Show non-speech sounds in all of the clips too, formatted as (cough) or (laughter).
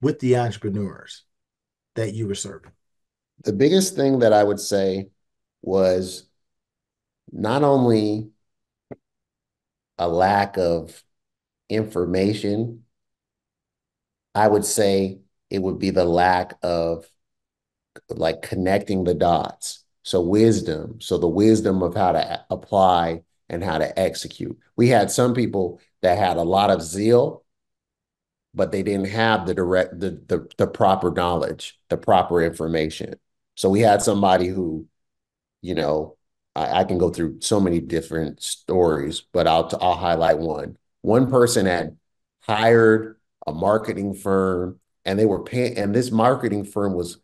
with the entrepreneurs that you were serving? The biggest thing that I would say was not only a lack of information, I would say it would be the lack of like connecting the dots. So wisdom, so the wisdom of how to apply and how to execute. We had some people that had a lot of zeal, but they didn't have the direct the the, the proper knowledge, the proper information. So we had somebody who, you know, I, I can go through so many different stories, but I'll I'll highlight one. One person had hired a marketing firm, and they were paying, and this marketing firm was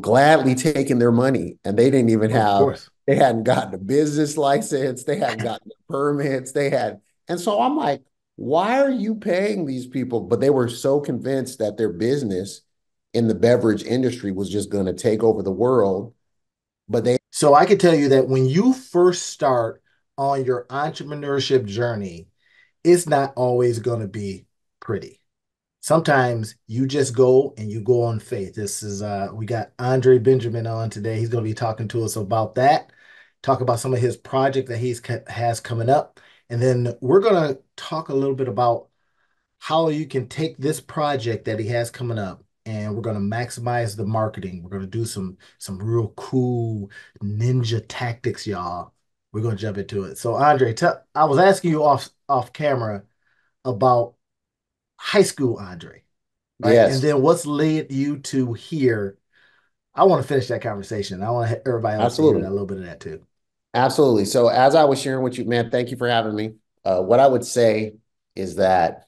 gladly taking their money, and they didn't even have they hadn't gotten a business license, they hadn't gotten the permits, they had, and so I'm like, why are you paying these people? But they were so convinced that their business in the beverage industry was just going to take over the world. But they so I can tell you that when you first start on your entrepreneurship journey, it's not always going to be pretty. Sometimes you just go and you go on faith. This is uh we got Andre Benjamin on today. He's going to be talking to us about that. Talk about some of his project that he's has coming up. And then we're going to talk a little bit about how you can take this project that he has coming up and we're going to maximize the marketing. We're going to do some some real cool ninja tactics, y'all. We're going to jump into it. So, Andre, tell, I was asking you off off camera about high school, Andre. Right? Yes. And then what's led you to here? I want to finish that conversation. I want everybody else Absolutely. to hear a little bit of that too. Absolutely. So, as I was sharing with you, man, thank you for having me. Uh, what I would say is that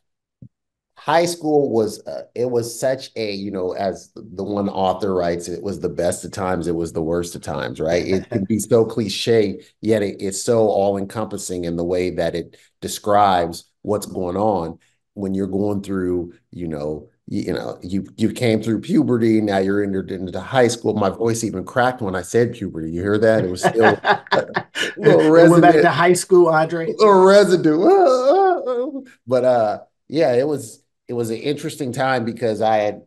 high school was uh, it was such a you know as the one author writes it was the best of times it was the worst of times right it (laughs) can be so cliche yet it, it's so all encompassing in the way that it describes what's going on when you're going through you know you, know you you came through puberty now you're into, into high school. My voice even cracked when i said puberty. You hear that? It was still (laughs) a little residue. went back to high school andre. A residue. (laughs) But uh yeah it was it was an interesting time because I had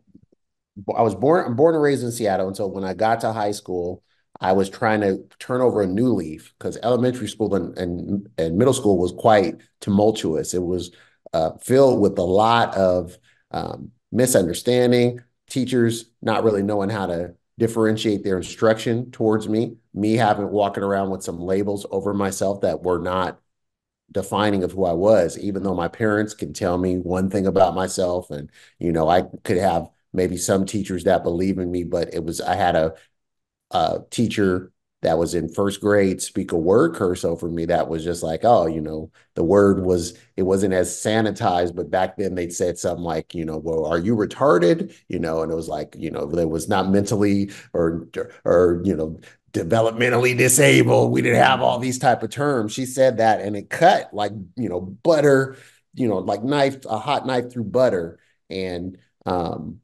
I was born I'm born and raised in Seattle, and so when I got to high school, I was trying to turn over a new leaf because elementary school and, and, and middle school was quite tumultuous. It was uh, filled with a lot of um, misunderstanding, teachers not really knowing how to differentiate their instruction towards me, me having walking around with some labels over myself that were not defining of who I was, even though my parents can tell me one thing about myself. And, you know, I could have maybe some teachers that believe in me, but it was, I had a, a teacher that was in first grade speak a word curse over me that was just like oh you know the word was it wasn't as sanitized but back then they'd said something like you know well are you retarded you know and it was like you know there was not mentally or or you know developmentally disabled. We didn't have all these type of terms. She said that and it cut like, you know, butter, you know, like knife, a hot knife through butter. And um,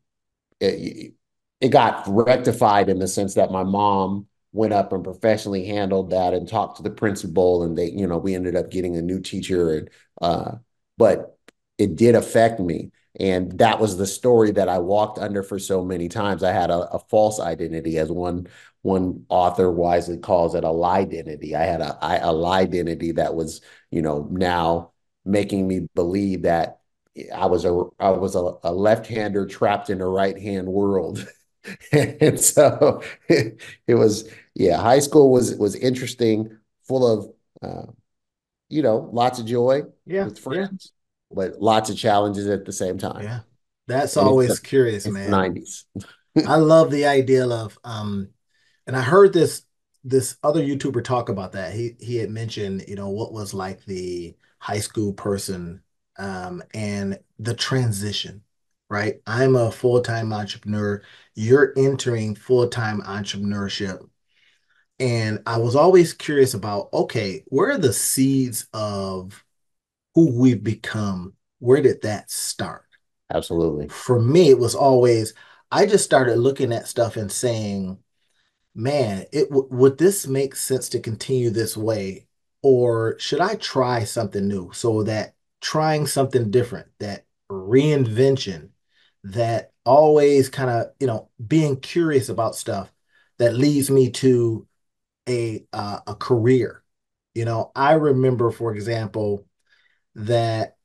it, it got rectified in the sense that my mom went up and professionally handled that and talked to the principal and they, you know, we ended up getting a new teacher. And, uh, but it did affect me. And that was the story that I walked under for so many times. I had a, a false identity, as one one author wisely calls it a lie identity. I had a, a lie identity that was, you know, now making me believe that I was a I was a, a left-hander trapped in a right-hand world. (laughs) and so it, (laughs) it, was yeah, high school was was interesting, full of uh, you know, lots of joy yeah, with friends, yeah. but lots of challenges at the same time. Yeah. That's and always curious, man. 90s. (laughs) I love the idea of um and I heard this this other YouTuber talk about that. He he had mentioned, you know, what was like the high school person um, and the transition, right? I'm a full-time entrepreneur. You're entering full-time entrepreneurship. And I was always curious about, okay, where are the seeds of who we've become? Where did that start? Absolutely. For me, it was always, I just started looking at stuff and saying, man, it would this make sense to continue this way, or should I try something new? So that trying something different, that reinvention, that always kind of, you know, being curious about stuff that leads me to a uh, a career. You know, I remember, for example, that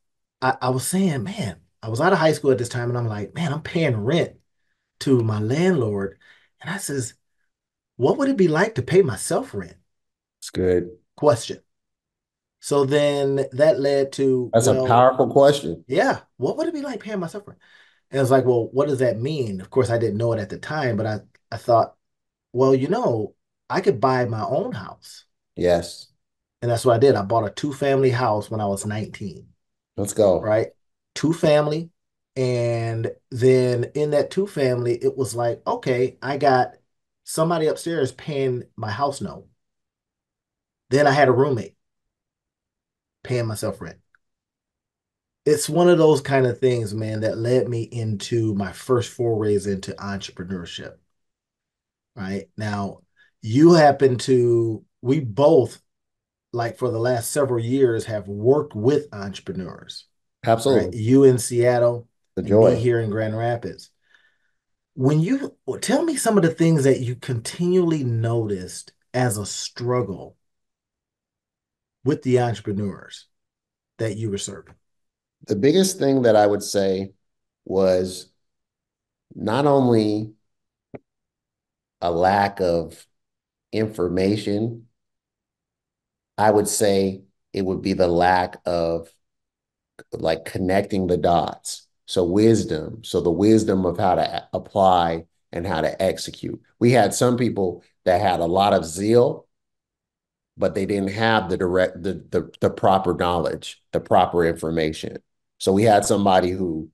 I, I was saying, man, I was out of high school at this time, and I'm like, man, I'm paying rent to my landlord, and I says, what would it be like to pay myself rent? It's good. Question. So then that led to, That's a powerful question. yeah, what would it be like paying myself rent? And it's like, well, what does that mean? Of course, I didn't know it at the time, but I, I thought, well, you know, I could buy my own house. Yes. And that's what I did. I bought a two family house when I was 19, Let's go. right? Two family. And then in that two family, it was like, okay, I got somebody upstairs paying my house note. Then I had a roommate paying myself rent. It's one of those kind of things, man, that led me into my first forays into entrepreneurship. Right now, you happen to, we both, like for the last several years, have worked with entrepreneurs, right? Absolutely. You in Seattle The joy. here in Grand Rapids. When you tell me some of the things that you continually noticed as a struggle with the entrepreneurs that you were serving. The biggest thing that I would say was not only a lack of information, I would say it would be the lack of like connecting the dots. So wisdom, so the wisdom of how to apply and how to execute. We had some people that had a lot of zeal, but they didn't have the direct the the, the proper knowledge, the proper information. So we had somebody who,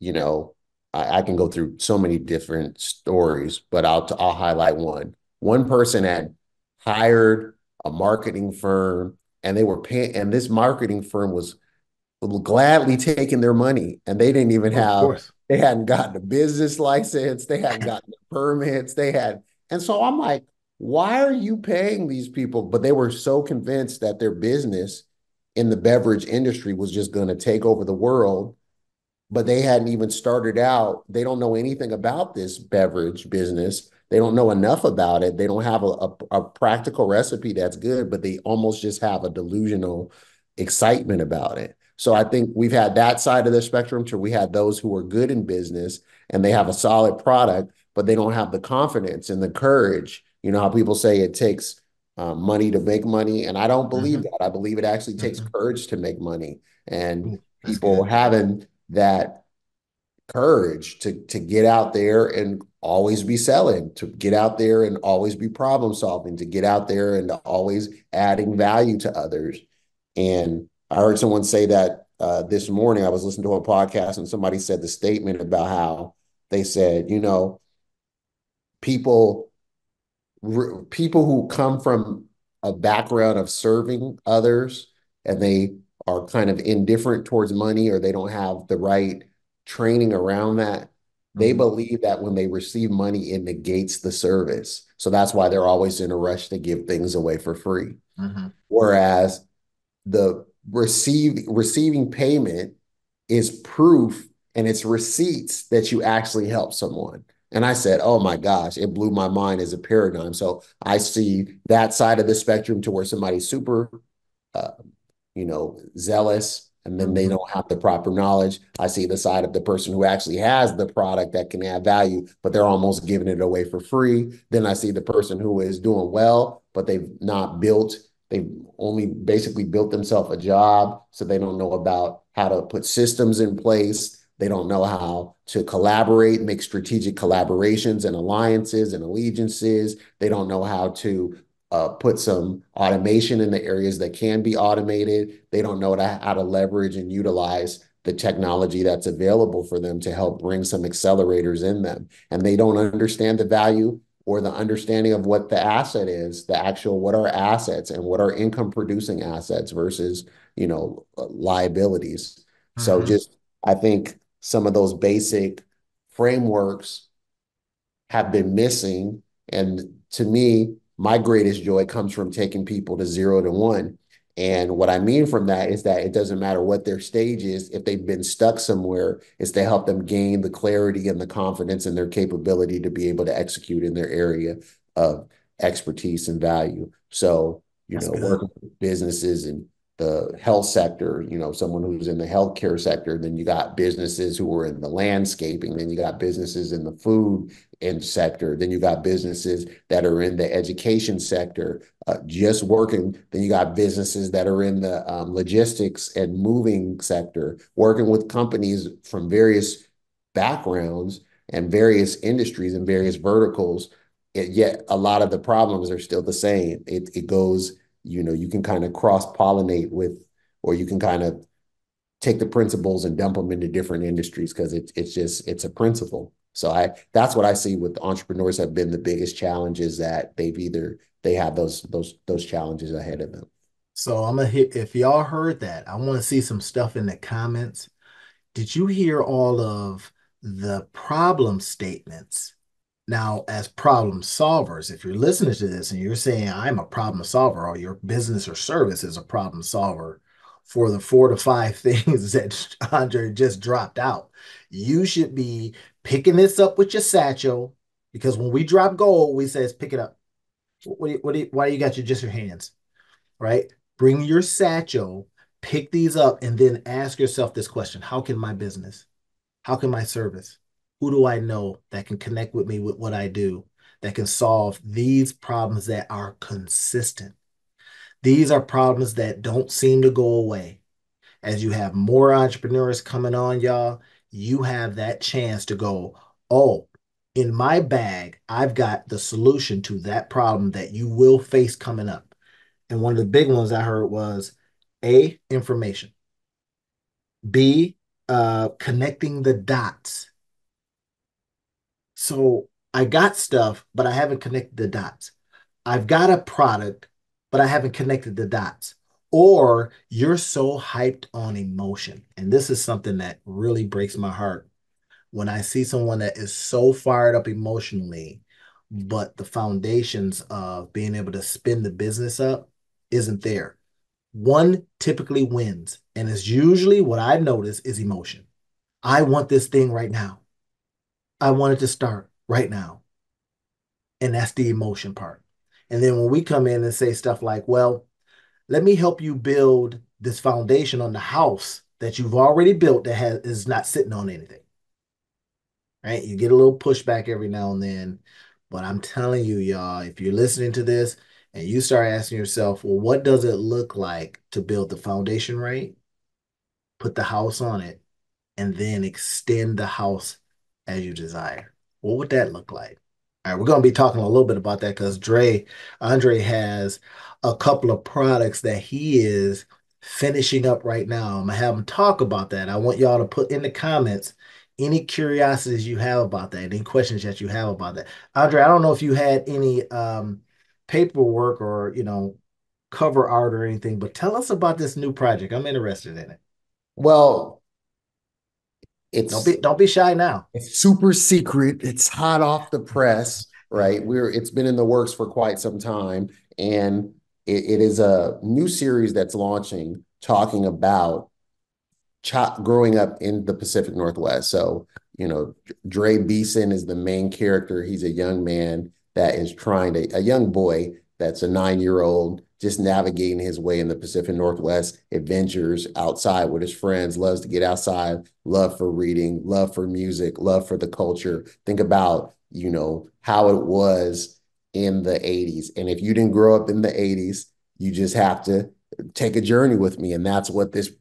you know, I, I can go through so many different stories, but I'll I'll highlight one. One person had hired a marketing firm and they were paying, and this marketing firm was gladly taking their money and they didn't even have they hadn't gotten a business license they hadn't gotten the permits they had and so i'm like why are you paying these people but they were so convinced that their business in the beverage industry was just going to take over the world but they hadn't even started out. They don't know anything about this beverage business. They don't know enough about it. They don't have a, a, a practical recipe that's good, but they almost just have a delusional excitement about it. So I think we've had that side of the spectrum to we had those who are good in business and they have a solid product, but they don't have the confidence and the courage. You know how people say it takes uh, money to make money, and I don't believe hmm that. I believe it actually takes hmm courage to make money, and that's people good. having that courage to to get out there and always be selling, to get out there and always be problem solving, to get out there and always adding value to others. And I heard someone say that uh, this morning. I was listening to a podcast and somebody said the statement about how they said, you know, people people who come from a background of serving others and they are kind of indifferent towards money or they don't have the right training around that, they hmm believe that when they receive money, it negates the service. So that's why they're always in a rush to give things away for free. hmm Whereas the receive receiving payment is proof and it's receipts that you actually help someone. And I said, oh my gosh, it blew my mind as a paradigm. So I see that side of the spectrum to where somebody's super, uh, you know, zealous and then they don't have the proper knowledge. I see the side of the person who actually has the product that can add value, but they're almost giving it away for free. Then I see the person who is doing well, but they've not built They've only basically built themselves a job, so they don't know about how to put systems in place. They don't know how to collaborate, make strategic collaborations and alliances and allegiances. They don't know how to uh, put some automation in the areas that can be automated. They don't know how to leverage and utilize the technology that's available for them to help bring some accelerators in them. And they don't understand the value or the understanding of what the asset is, the actual what are assets and what are income producing assets versus, you know, liabilities. So hmm just I think some of those basic frameworks have been missing. And to me, my greatest joy comes from taking people to zero to one. And what I mean from that is that it doesn't matter what their stage is, if they've been stuck somewhere, it's to help them gain the clarity and the confidence and their capability to be able to execute in their area of expertise and value. So, you That's know, good. working with businesses and the health sector, you know, someone who's in the healthcare sector, then you got businesses who are in the landscaping, then you got businesses in the food and sector, then you got businesses that are in the education sector, uh, just working, then you got businesses that are in the um, logistics and moving sector, working with companies from various backgrounds and various industries and various verticals. It, yet a lot of the problems are still the same. It, it goes you know you can kind of cross pollinate with or you can kind of take the principles and dump them into different industries because it's it's just it's a principle. So i that's what i see with entrepreneurs have been the biggest challenges that they've either they have those those those challenges ahead of them. So i'm gonna hit if y'all heard that i want to see some stuff in the comments. Did you hear all of the problem statements now, as problem solvers, if you're listening to this and you're saying, I'm a problem solver, or your business or service is a problem solver for the four to five (laughs) things that Andre just dropped out, you should be picking this up with your satchel because when we drop gold, we says pick it up. What do you, what do you, why do you got your just your hands? Right? Bring your satchel, pick these up, and then ask yourself this question How can my business, how can my service, who do I know that can connect with me with what I do, that can solve these problems that are consistent? These are problems that don't seem to go away. As you have more entrepreneurs coming on, y'all, you have that chance to go, oh, in my bag, I've got the solution to that problem that you will face coming up. And one of the big ones I heard was A, information, B, uh, connecting the dots so I got stuff, but I haven't connected the dots. I've got a product, but I haven't connected the dots. Or you're so hyped on emotion. And this is something that really breaks my heart when I see someone that is so fired up emotionally, but the foundations of being able to spin the business up isn't there. One typically wins, and it's usually what I've noticed is emotion. I want this thing right now. I wanted to start right now. And that's the emotion part. And then when we come in and say stuff like, well, let me help you build this foundation on the house that you've already built that has is not sitting on anything. Right? You get a little pushback every now and then. But I'm telling you, y'all, if you're listening to this and you start asking yourself, well, what does it look like to build the foundation right? Put the house on it and then extend the house as you desire. What would that look like? All right, we're going to be talking a little bit about that because Dre, Andre has a couple of products that he is finishing up right now. I'm going to have him talk about that. I want y'all to put in the comments any curiosities you have about that, any questions that you have about that. Andre, I don't know if you had any um, paperwork or, you know, cover art or anything, but tell us about this new project. I'm interested in it. Well, it's don't be don't be shy now. It's super secret. It's hot off the press, right? We're it's been in the works for quite some time, and it, it is a new series that's launching talking about growing up in the Pacific Northwest. So you know, Dre Beeson is the main character. He's a young man that is trying to a young boy that's a nine year old just navigating his way in the Pacific Northwest, adventures outside with his friends, loves to get outside, love for reading, love for music, love for the culture. Think about, you know, how it was in the 80s. And if you didn't grow up in the 80s, you just have to take a journey with me. And that's what this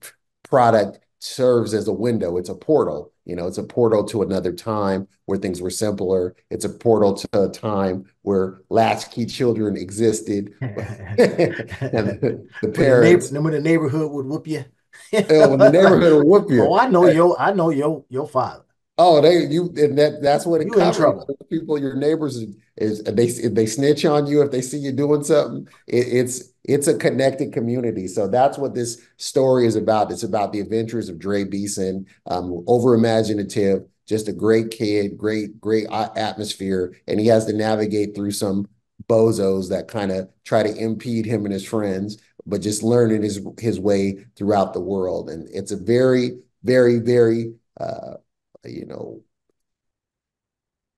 product serves as a window. It's a portal. You know, it's a portal to another time where things were simpler. It's a portal to a time where latchkey children existed. (laughs) the, the parents. When the, neighborhood would whoop you. oh, when the neighborhood would whoop (laughs) you. Oh, I know your I know your your father. Oh, they you and that that's what it you in trouble. People, your neighbors is, is they if they snitch on you if they see you doing something. It, it's it's a connected community. So that's what this story is about. It's about the adventures of Dre Beeson, um, over imaginative, just a great kid, great, great atmosphere. And he has to navigate through some bozos that kind of try to impede him and his friends, but just learning his his way throughout the world. And it's a very, very, very uh, you know,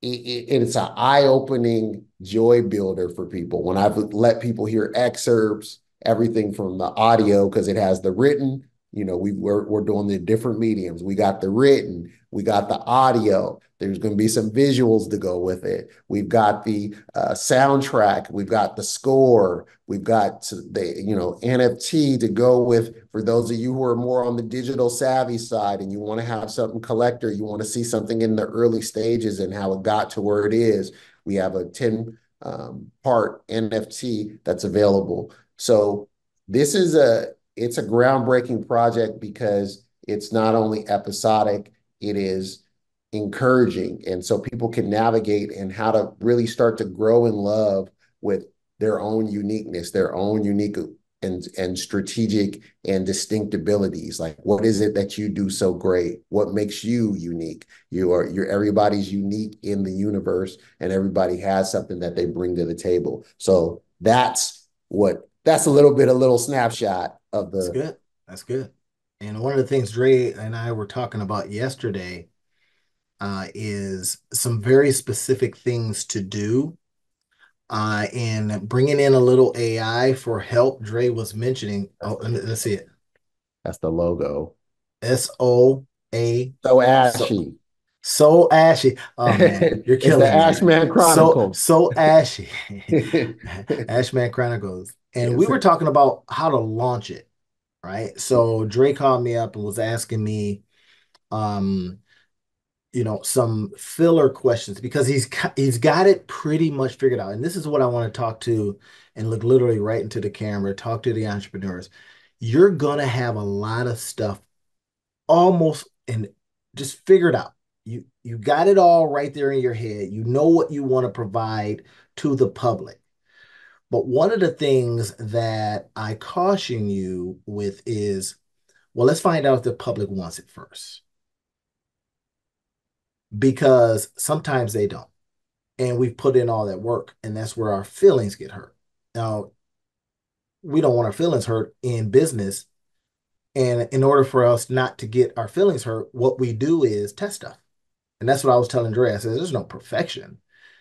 it, it, it's an eye-opening joy builder for people. When I've let people hear excerpts, everything from the audio, because it has the written, you know, we, we're, we're doing the different mediums. We got the written, we got the audio. There's going to be some visuals to go with it. We've got the uh, soundtrack. We've got the score. We've got the you know NFT to go with. For those of you who are more on the digital savvy side and you want to have something collector, you want to see something in the early stages and how it got to where it is. We have a 10 um, part NFT that's available. So this is a it's a groundbreaking project because it's not only episodic, it is encouraging. And so people can navigate and how to really start to grow in love with their own uniqueness, their own unique and, and strategic and distinct abilities. Like what is it that you do so great? What makes you unique? You are you're everybody's unique in the universe and everybody has something that they bring to the table. So that's what that's a little bit a little snapshot of the That's good. That's good. And one of the things Dre and I were talking about yesterday uh, is some very specific things to do. Uh, and bringing in a little AI for help. Dre was mentioning. Oh, let's see it. That's the logo. S O A. So ashy. So, so ashy. Oh man, (laughs) you're killing the Ashman Chronicles. So, so ashy. (laughs) Ashman Chronicles. And yes, we were talking about how to launch it, right? So Dre called me up and was asking me, um, you know, some filler questions because he's he's got it pretty much figured out. And this is what I want to talk to and look literally right into the camera, talk to the entrepreneurs. You're gonna have a lot of stuff almost and just figured out. You you got it all right there in your head. You know what you want to provide to the public. But one of the things that I caution you with is, well, let's find out if the public wants it first because sometimes they don't. And we've put in all that work, and that's where our feelings get hurt. Now, we don't want our feelings hurt in business. And in order for us not to get our feelings hurt, what we do is test stuff. And that's what I was telling Dre. I said, there's no perfection.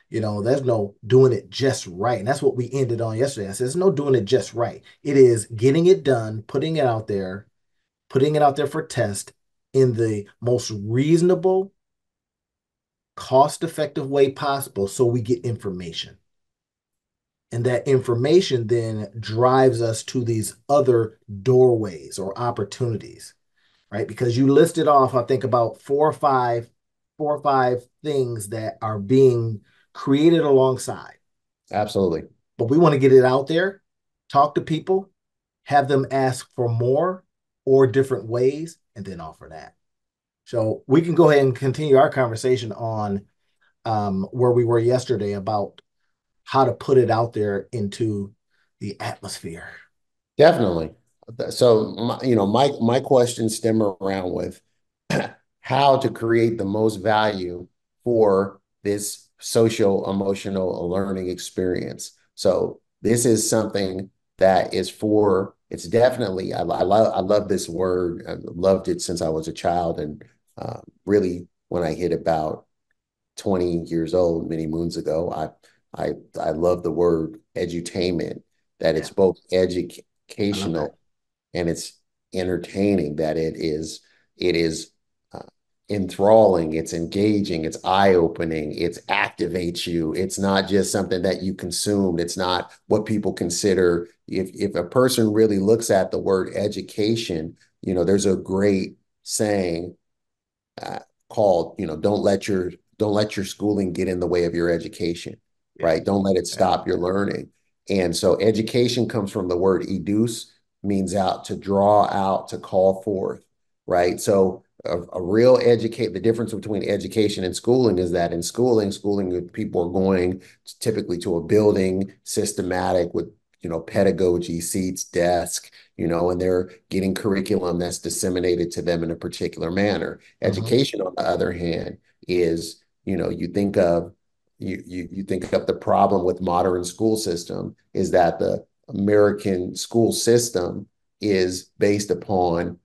You know, there's no doing it just right. And that's what we ended on yesterday. I said, there's no doing it just right. It is getting it done, putting it out there, putting it out there for test in the most reasonable cost effective way possible so we get information. And that information then drives us to these other doorways or opportunities, right? Because you listed off, I think, about four or five, four or five things that are being created alongside. Absolutely. But we want to get it out there, talk to people, have them ask for more or different ways, and then offer that. So we can go ahead and continue our conversation on um, where we were yesterday about how to put it out there into the atmosphere. Definitely. So, my, you know, my my questions stem around with (clears throat) how to create the most value for this social emotional learning experience. So, this is something that is for. It's definitely. I, I love. I love this word. I loved it since I was a child, and really when I hit about 20 years old, many moons ago, I I I love the word edutainment, that it's both educational and it's entertaining, that it is it is uh, enthralling, it's engaging, it's eye-opening, it's activates you. It's not just something that you consumed. It's not what people consider. If if a person really looks at the word education, you know, there's a great saying uh, called, you know, don't let your don't let your schooling get in the way of your education, yeah. right? Don't let it stop your learning. And so education comes from the word educe, means out to draw out, to call forth, right? So a, a real educate the difference between education and schooling is that in schooling, schooling people are going typically to a building, systematic with you know pedagogy, seats, desk, you know, and they're getting curriculum that's disseminated to them in a particular manner. Mm-hmm. Education, on the other hand, is you know, you think of you you you think of the problem with modern school system is that the American school system is based upon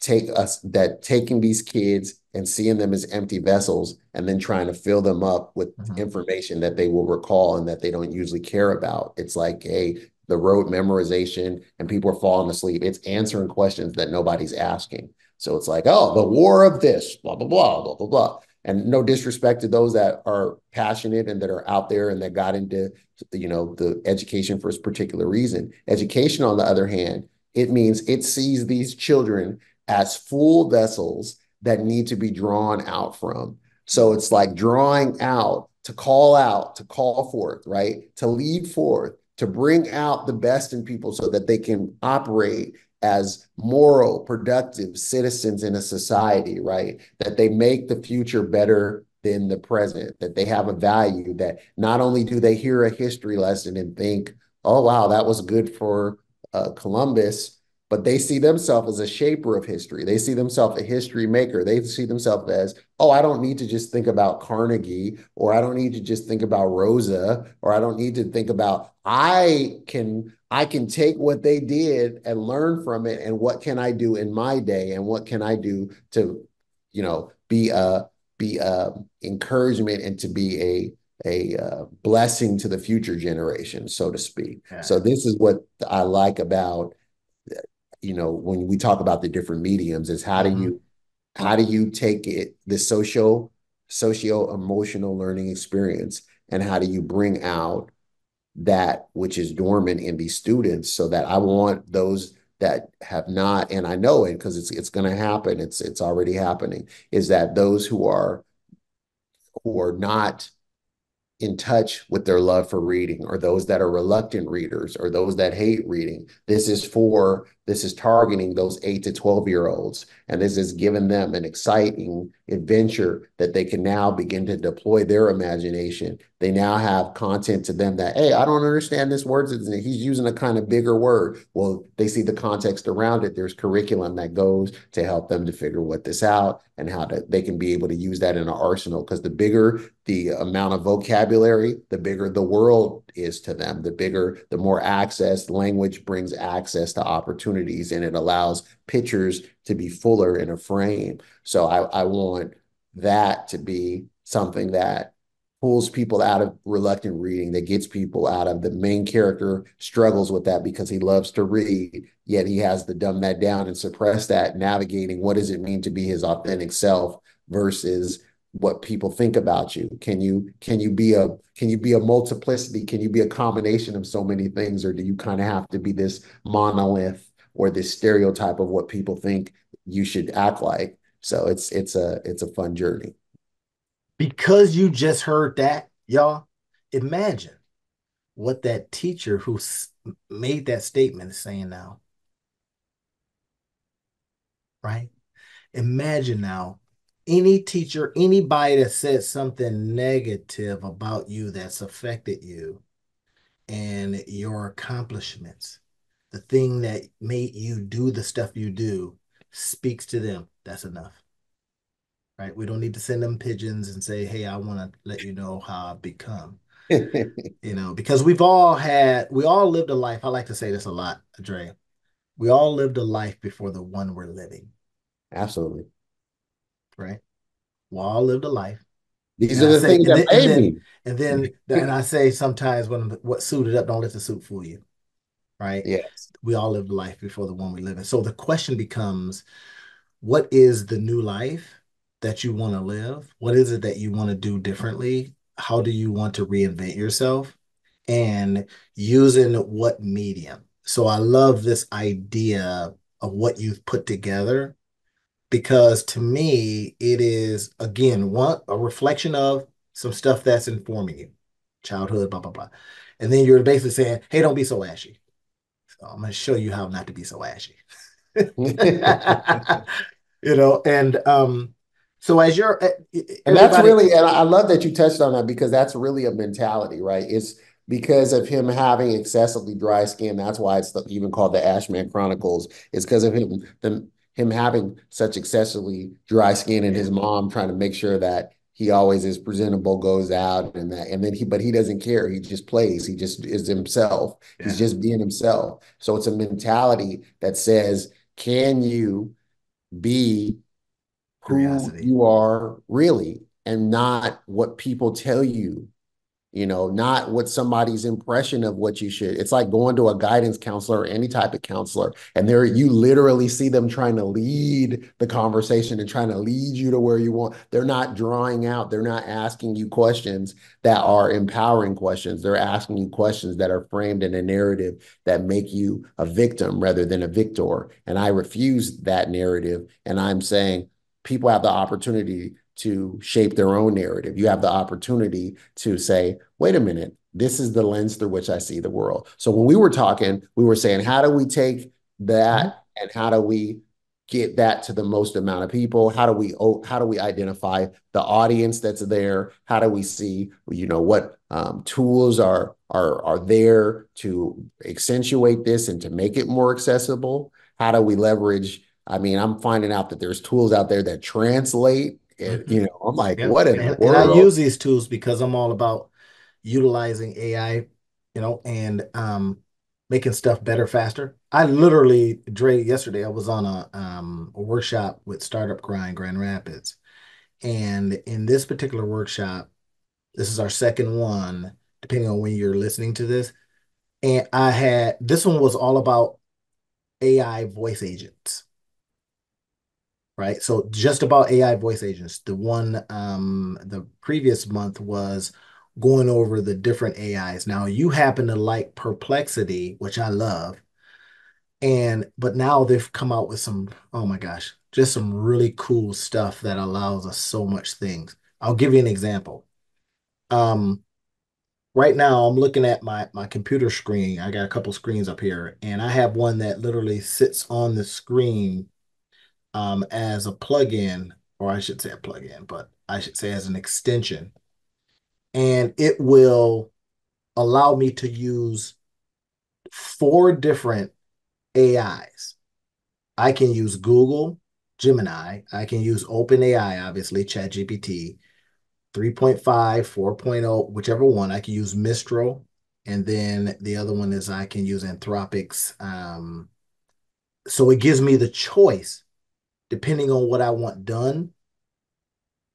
take us that taking these kids and seeing them as empty vessels and then trying to fill them up with mm-hmm. information that they will recall and that they don't usually care about. It's like, hey, the rote memorization and people are falling asleep. It's answering questions that nobody's asking. So it's like, oh, the war of this, blah, blah, blah, blah, blah, blah. And no disrespect to those that are passionate and that are out there and that got into, you know, the education for a particular reason. Education, on the other hand, it means it sees these children as full vessels that need to be drawn out from. So it's like drawing out to call out, to call forth, right? To lead forth, to bring out the best in people so that they can operate as moral, productive citizens in a society, right? That they make the future better than the present, that they have a value, that not only do they hear a history lesson and think, oh, wow, that was good for uh, Columbus, but they see themselves as a shaper of history. They see themselves a history maker. They see themselves as, oh, I don't need to just think about Carnegie, or I don't need to just think about Rosa, or I don't need to think about I can I can take what they did and learn from it, and what can I do in my day, and what can I do to, you know, be a be a encouragement and to be a a uh, blessing to the future generation, so to speak. Yeah. So this is what I like about you know when we talk about the different mediums is how do mm-hmm. you how do you take it the social socio emotional learning experience and how do you bring out that which is dormant in these students so that I want those that have not and I know it because it's it's going to happen it's it's already happening is that those who are who are not in touch with their love for reading or those that are reluctant readers or those that hate reading this is for this is targeting those 8 to 12 year olds and this is giving them an exciting adventure that they can now begin to deploy their imagination. They now have content to them that hey i don't understand this word he's using a kind of bigger word. Well they see the context around it. There's curriculum that goes to help them to figure what this out and how to, they can be able to use that in an arsenal. Because the bigger the amount of vocabulary the bigger the world is to them. The bigger the more access language brings access to opportunities and it allows pictures to be fuller in a frame. So i, I want that to be something that pulls people out of reluctant reading, that gets people out of the main character struggles with that because he loves to read, yet he has to dumb that down and suppress that, navigating what does it mean to be his authentic self versus what people think about you can you can you be a can you be a multiplicity can you be a combination of so many things or do you kind of have to be this monolith or this stereotype of what people think you should act like so it's it's a it's a fun journey because you just heard that, y'all, imagine what that teacher who made that statement is saying now. Right? Imagine now any teacher, anybody that said something negative about you that's affected you and your accomplishments, the thing that made you do the stuff you do speaks to them. That's enough right? We don't need to send them pigeons and say, hey, I want to let you know how I've become. (laughs) you know, because we've all had, we all lived a life. I like to say this a lot, Dre. We all lived a life before the one we're living. Absolutely. Right? We all lived a life. These and are the say, things that made me. And then, (laughs) and I say sometimes when what suited up, don't let the suit fool you. Right? Yes. We all lived a life before the one we live in. So the question becomes, what is the new life? that you want to live? What is it that you want to do differently? How do you want to reinvent yourself? And using what medium? So I love this idea of what you've put together because to me it is again one a reflection of some stuff that's informing you childhood blah blah blah and then you're basically saying hey don't be so ashy so i'm going to show you how not to be so ashy (laughs) you know and um so as you're, and that's really, and I love that you touched on that because that's really a mentality, right? It's because of him having excessively dry skin. That's why it's even called the Ashman Chronicles. It's because of him, him having such excessively dry skin and his mom trying to make sure that he always is presentable, goes out and that, and then he, but he doesn't care. He just plays. He just is himself. Yeah. He's just being himself. So it's a mentality that says, can you be Curiosity. who you are really and not what people tell you you know, not what somebody's impression of what you should. It's like going to a guidance counselor or any type of counselor, and there you literally see them trying to lead the conversation and trying to lead you to where you want. They're not drawing out, they're not asking you questions that are empowering questions. They're asking you questions that are framed in a narrative that make you a victim rather than a victor. And I refuse that narrative. And I'm saying people have the opportunity to shape their own narrative. You have the opportunity to say, wait a minute, this is the lens through which I see the world. So when we were talking, we were saying, how do we take that mm-hmm. and how do we get that to the most amount of people how do we how do we identify the audience that's there how do we see you know what um, tools are are are there to accentuate this and to make it more accessible how do we leverage i mean i'm finding out that there's tools out there that translate and you know, I'm like, what in and, the world? And I use these tools because I'm all about utilizing AI, you know, and um making stuff better faster. I literally, Dre, yesterday I was on a um a workshop with Startup Grind Grand Rapids. And in this particular workshop, this is our second one, depending on when you're listening to this. And I had this one was all about AI voice agents right? So just about AI voice agents. The one um the previous month was going over the different AIs. Now you happen to like Perplexity, which I love. And but now they've come out with some, oh my gosh, just some really cool stuff that allows us so much things. I'll give you an example. Um right now I'm looking at my my computer screen. I got a couple screens up here and I have one that literally sits on the screen um, as a plugin, or I should say a plugin, but I should say as an extension. And it will allow me to use four different AIs. I can use Google, Gemini, I can use OpenAI, obviously, ChatGPT, 3.5, 4.0, whichever one. I can use Mistral, and then the other one is I can use Anthropic's. Um, so it gives me the choice depending on what I want done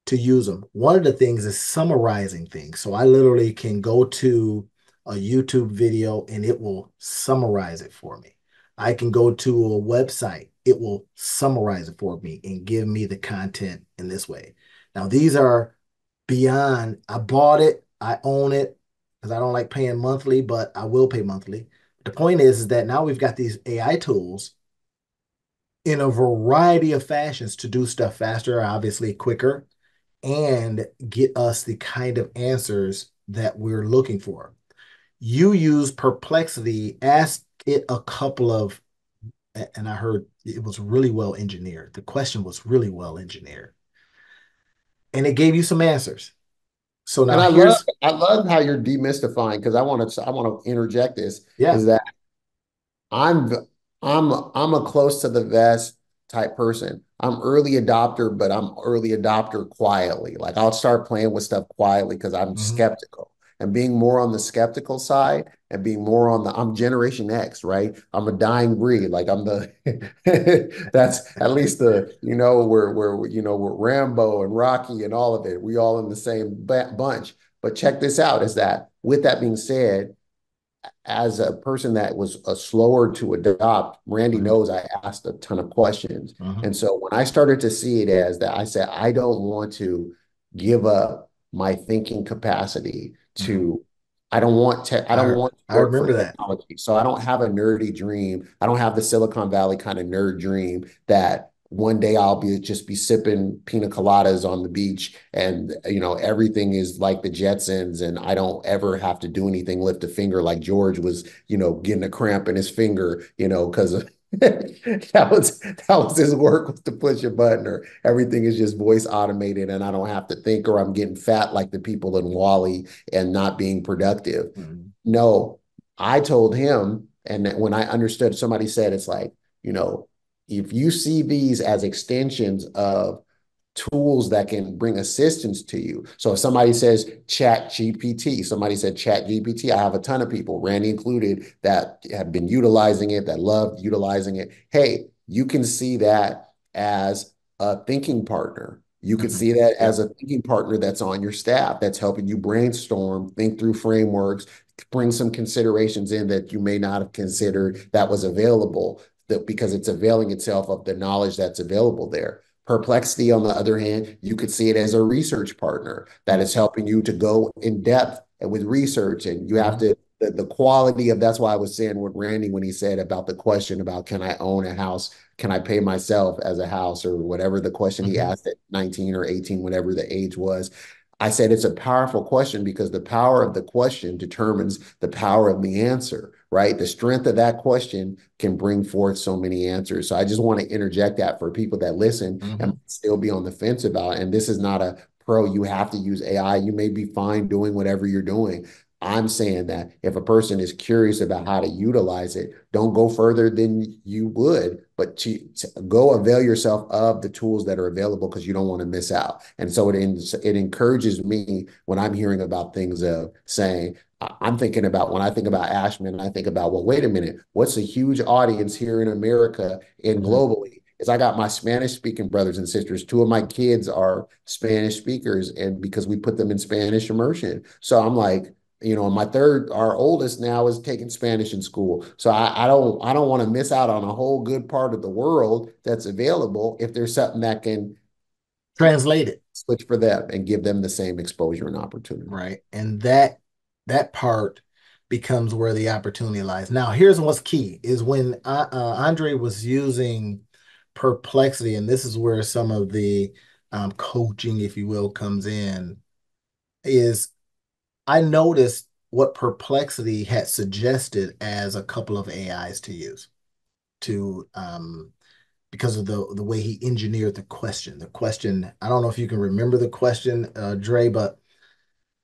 to use them. One of the things is summarizing things. So I literally can go to a YouTube video and it will summarize it for me. I can go to a website, it will summarize it for me and give me the content in this way. Now, these are beyond, I bought it, I own it because I don't like paying monthly, but I will pay monthly. The point is, is that now we've got these AI tools in a variety of fashions to do stuff faster, obviously quicker, and get us the kind of answers that we're looking for. You use perplexity, ask it a couple of, and I heard it was really well engineered. The question was really well engineered. And it gave you some answers. So now and I love I love how you're demystifying because I want to I want to interject this. Yeah. Is that I'm I'm I'm a close to the vest type person. I'm early adopter, but I'm early adopter quietly. Like I'll start playing with stuff quietly because I'm mm-hmm. skeptical. And being more on the skeptical side and being more on the I'm Generation X, right? I'm a dying breed. Like I'm the (laughs) that's at least the you know we're we're you know we're Rambo and Rocky and all of it. We all in the same bunch. But check this out: is that with that being said, as a person that was a slower to adopt, Randy mm-hmm. knows I asked a ton of questions. Uh-huh. And so when I started to see it as that, I said, I don't want to give up my thinking capacity to mm-hmm. I don't want to I don't I, want to I remember that. Technology. So I don't have a nerdy dream. I don't have the Silicon Valley kind of nerd dream that one day I'll be just be sipping pina coladas on the beach and you know everything is like the Jetsons and I don't ever have to do anything lift a finger like George was you know getting a cramp in his finger you know because (laughs) that was that was his work was to push a button or everything is just voice automated and I don't have to think or I'm getting fat like the people in WALL-E and not being productive. Mm-hmm. No, I told him and when I understood somebody said it's like you know if you see these as extensions of tools that can bring assistance to you. So if somebody says chat GPT, somebody said chat GPT, I have a ton of people, Randy included, that have been utilizing it, that love utilizing it. Hey, you can see that as a thinking partner. You could mm-hmm. see that as a thinking partner that's on your staff, that's helping you brainstorm, think through frameworks, bring some considerations in that you may not have considered that was available that because it's availing itself of the knowledge that's available there. Perplexity, on the other hand, you could see it as a research partner that is helping you to go in depth with research, and you have mm-hmm. to the, the quality of that's why I was saying with Randy when he said about the question about can I own a house, can I pay myself as a house or whatever the question mm-hmm. he asked at 19 or 18, whatever the age was. I said it's a powerful question because the power of the question determines the power of the answer, right? The strength of that question can bring forth so many answers. So I just want to interject that for people that listen mm-hmm. and still be on the fence about. It. And this is not a pro, you have to use AI. You may be fine doing whatever you're doing. I'm saying that if a person is curious about how to utilize it, don't go further than you would, but to, to go avail yourself of the tools that are available because you don't want to miss out. And so it it encourages me when I'm hearing about things of saying, I'm thinking about when I think about Ashman, I think about, well, wait a minute, what's a huge audience here in America and mm-hmm. globally? Is I got my Spanish speaking brothers and sisters. Two of my kids are Spanish speakers, and because we put them in Spanish immersion. So I'm like, you know my third our oldest now is taking spanish in school. So i, I don't i don't want to miss out on a whole good part of the world that's available if there's something that can translate it. Switch for them and give them the same exposure and opportunity. Right and that that part becomes where the opportunity lies. Now here's what's key is when uh, uh, andre was using perplexity and this is where some of the um, coaching if you will comes in is I noticed what Perplexity had suggested as a couple of AIs to use to um, because of the the way he engineered the question. The question, I don't know if you can remember the question, uh, Dre, but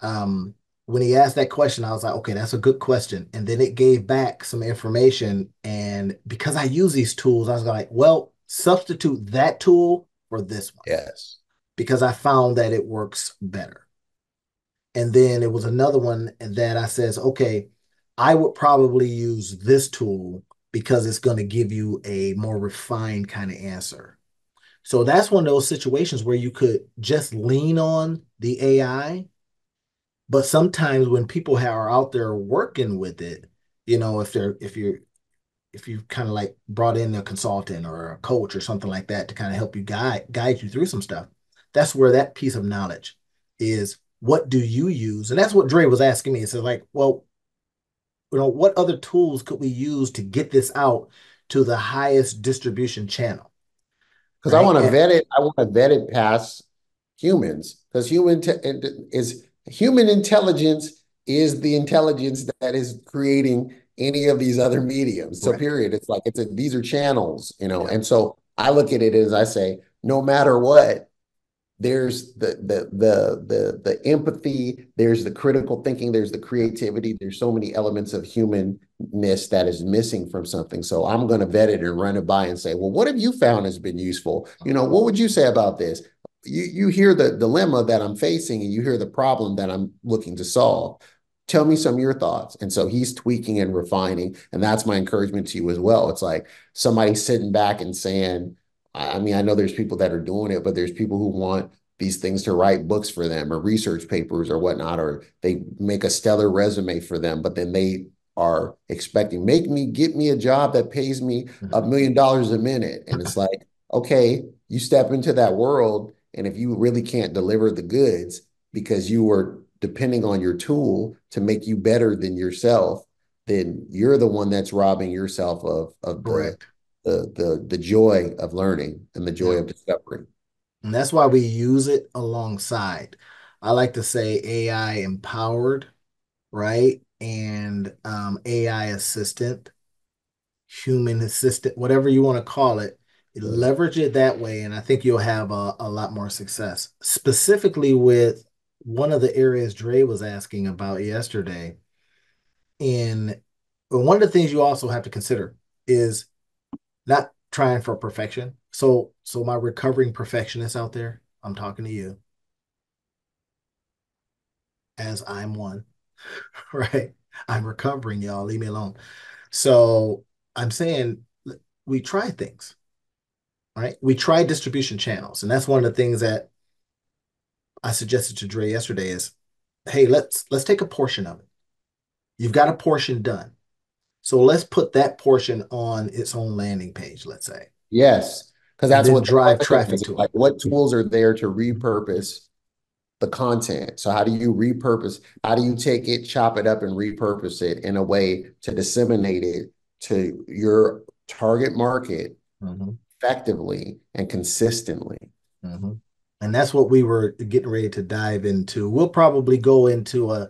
um, when he asked that question, I was like, okay, that's a good question. And then it gave back some information. And because I use these tools, I was like, well, substitute that tool for this one. Yes. Because I found that it works better. And then it was another one that I says, okay, I would probably use this tool because it's going to give you a more refined kind of answer. So that's one of those situations where you could just lean on the AI. But sometimes when people are out there working with it, you know, if they're if you're if you've kind of like brought in a consultant or a coach or something like that to kind of help you guide guide you through some stuff, that's where that piece of knowledge is what do you use? And that's what Dre was asking me. It's like, well, you know, what other tools could we use to get this out to the highest distribution channel? Because right? I want to vet it. I want to vet it past humans because human te- is human intelligence is the intelligence that is creating any of these other mediums. So right. period. It's like it's a, these are channels, you know. Yeah. And so I look at it as I say, no matter what, there's the the the the the empathy there's the critical thinking there's the creativity there's so many elements of humanness that is missing from something. So i'm going to vet it and run it by and say well what have you found has been useful? You know what would you say about this? You you hear the dilemma that i'm facing and you hear the problem that i'm looking to solve. Tell me some of your thoughts. And so he's tweaking and refining and that's my encouragement to you as well. It's like somebody sitting back and saying I mean, I know there's people that are doing it, but there's people who want these things to write books for them or research papers or whatnot, or they make a stellar resume for them, but then they are expecting, make me get me a job that pays me a mm-hmm. million dollars a minute. And it's like, okay, you step into that world, and if you really can't deliver the goods because you were depending on your tool to make you better than yourself, then you're the one that's robbing yourself of of the, the the the joy of learning and the joy yeah. of discovery. And that's why we use it alongside. I like to say AI empowered, right? And um, AI assistant, human assistant, whatever you want to call it. Leverage it that way, and I think you'll have a, a lot more success. Specifically with one of the areas Dre was asking about yesterday. In one of the things you also have to consider is not trying for perfection. So so my recovering perfectionists out there, I'm talking to you as I'm one, (laughs) right? I'm recovering, y'all. Leave me alone. So I'm saying we try things, right? We try distribution channels. And that's one of the things that I suggested to Dre yesterday is, hey, let's let's take a portion of it. You've got a portion done. So let's put that portion on its own landing page, let's say. Yes. Because that's what drive traffic to like. What tools are there to repurpose the content? So how do you repurpose? How do you take it, chop it up, and repurpose it in a way to disseminate it to your target market mm-hmm. effectively and consistently? Mm-hmm. And that's what we were getting ready to dive into. We'll probably go into a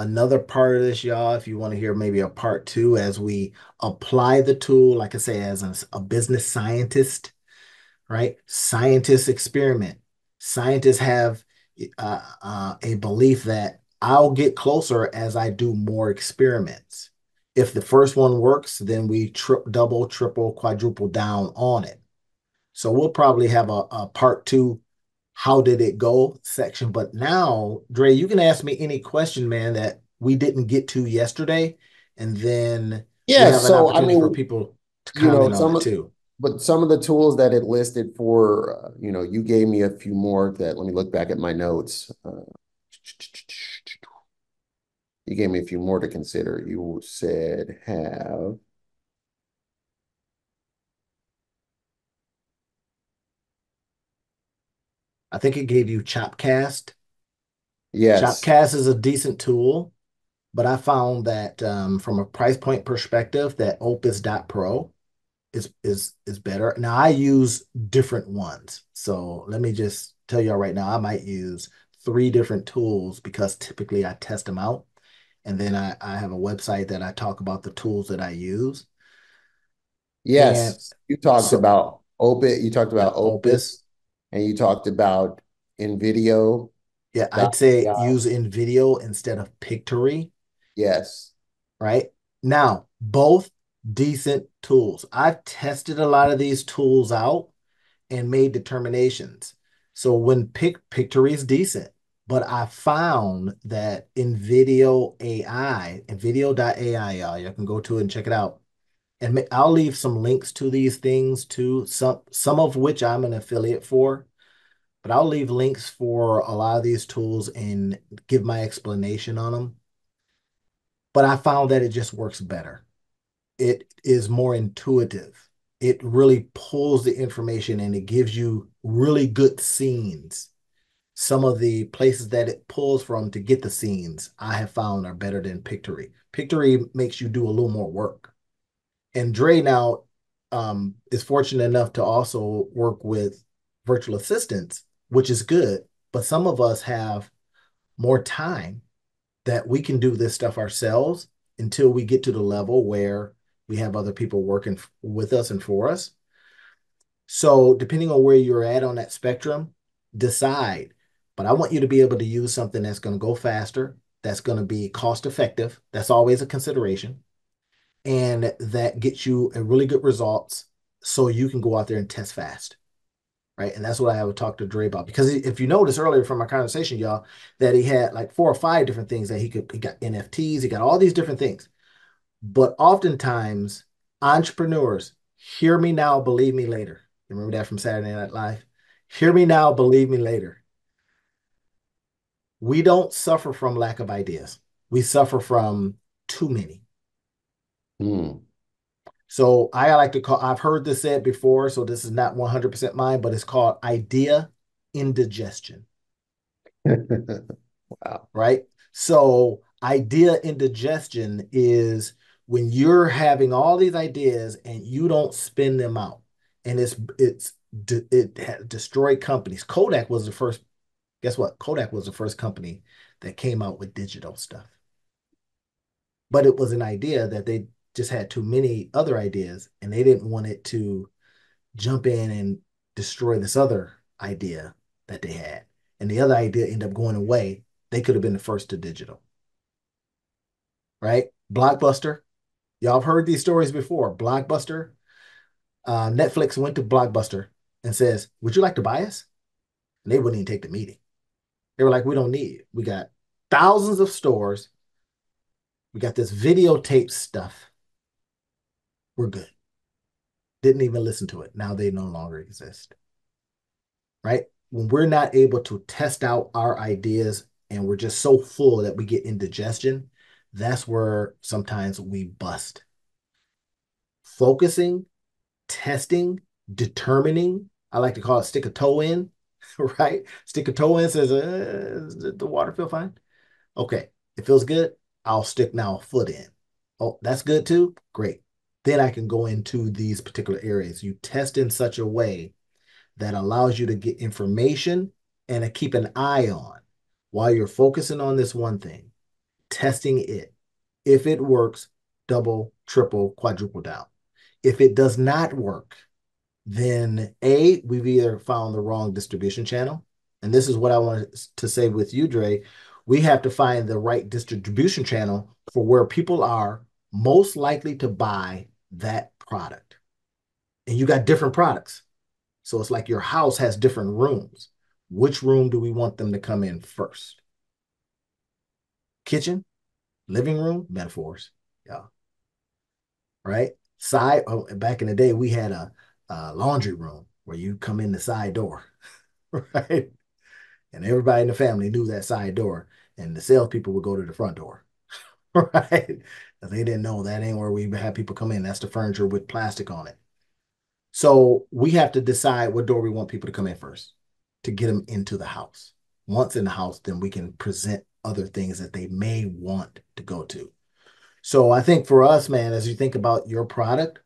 another part of this, y'all, if you want to hear maybe a part two as we apply the tool, like I say, as a, a business scientist, right? Scientists experiment. Scientists have uh, uh, a belief that I'll get closer as I do more experiments. If the first one works, then we trip, double, triple, quadruple down on it. So we'll probably have a, a part two how did it go section. But now, Dre, you can ask me any question, man, that we didn't get to yesterday, and then yeah. So I mean, for people to you know, some of, too. But some of the tools that it listed for, uh, you know, you gave me a few more that let me look back at my notes. Uh, you gave me a few more to consider. You said have I think it gave you Chopcast. Yes. Chopcast is a decent tool, but I found that um, from a price point perspective, that Opus.pro is is is better. Now I use different ones. So let me just tell y'all right now, I might use three different tools because typically I test them out. And then I, I have a website that I talk about the tools that I use. Yes. And you talked so, about Opus. You talked about Opus. Opus and you talked about InVideo. Yeah, I'd say use InVideo instead of Pictory. Yes. Right. Now, both decent tools. I've tested a lot of these tools out and made determinations. So when Pic Pictory is decent, but I found that InVideo AI, InVideo.ai, y'all, you can go to it and check it out. And I'll leave some links to these things too, some some of which I'm an affiliate for. But I'll leave links for a lot of these tools and give my explanation on them. But I found that it just works better. It is more intuitive. It really pulls the information and it gives you really good scenes. Some of the places that it pulls from to get the scenes I have found are better than Pictory. Pictory makes you do a little more work. And Dre now um, is fortunate enough to also work with virtual assistants which is good. But some of us have more time that we can do this stuff ourselves until we get to the level where we have other people working with us and for us. So, depending on where you're at on that spectrum, decide. But I want you to be able to use something that's going to go faster, that's going to be cost effective. That's always a consideration. And that gets you a really good results so you can go out there and test fast right? And that's what I have talked to Dre about because if you notice earlier from our conversation, y'all, that he had like four or five different things that he could. He got NFTs, he got all these different things, but oftentimes entrepreneurs hear me now, believe me later. You remember that from Saturday Night Live? Hear me now, believe me later. We don't suffer from lack of ideas. We suffer from too many. Mm. So I like to call, I've heard this said before, so this is not 100% mine, but it's called idea indigestion. (laughs) wow. Right? So idea indigestion is when you're having all these ideas and you don't spin them out. And it's it's it destroyed companies. Kodak was the first, guess what? Kodak was the first company that came out with digital stuff. But it was an idea that they just had too many other ideas and they didn't want it to jump in and destroy this other idea that they had. And the other idea ended up going away. They could have been the first to digital. Right? Blockbuster. Y'all have heard these stories before. Blockbuster. Uh, Netflix went to Blockbuster and says, Would you like to buy us? And they wouldn't even take the meeting. They were like, we don't need it. We got thousands of stores. We got this videotape stuff. We're good. Didn't even listen to it. Now they no longer exist. Right? When we're not able to test out our ideas and we're just so full that we get indigestion, that's where sometimes we bust. Focusing, testing, determining, I like to call it stick a toe in, (laughs) right? Stick a toe in says, uh, the water feel fine? Okay, it feels good. I'll stick now a foot in. Oh, that's good too? Great. Then I can go into these particular areas. You test in such a way that allows you to get information and to keep an eye on while you're focusing on this one thing, testing it. If it works, double, triple, quadruple down. If it does not work, then A, we've either found the wrong distribution channel. And this is what I wanted to say with you, Dre. We have to find the right distribution channel for where people are most likely to buy that product. And you got different products. So it's like your house has different rooms. Which room do we want them to come in first? Kitchen, living room, metaphors. Yeah. Right? Side, oh, back in the day, we had a, a laundry room where you come in the side door. (laughs) right? And everybody in the family knew that side door. And the salespeople would go to the front door. (laughs) right? They didn't know that ain't where we have people come in. That's the furniture with plastic on it. So we have to decide what door we want people to come in first to get them into the house. Once in the house, then we can present other things that they may want to go to. So I think for us, man, as you think about your product,